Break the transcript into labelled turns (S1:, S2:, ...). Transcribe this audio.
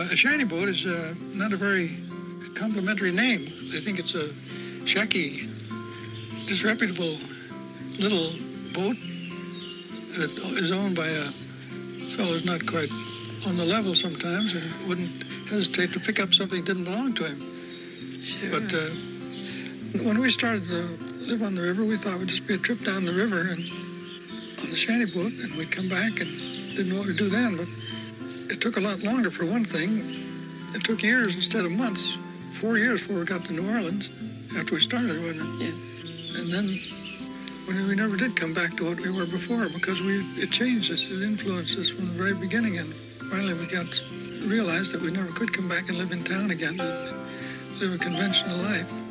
S1: A shanty boat is uh, not a very complimentary name. They think it's a shacky, disreputable little boat that is owned by a fellow who's not quite on the level sometimes and wouldn't hesitate to pick up something that didn't belong to him.
S2: Sure.
S1: But uh, when we started to live on the river, we thought it would just be a trip down the river and on the shanty boat, and we'd come back and didn't know what to do then. But it took a lot longer for one thing. It took years instead of months, four years before we got to New Orleans after we started, wasn't it?
S2: yeah.
S1: And then when we never did come back to what we were before because we it changed us, it influenced us from the very beginning, and finally we got realized that we never could come back and live in town again, live a conventional life.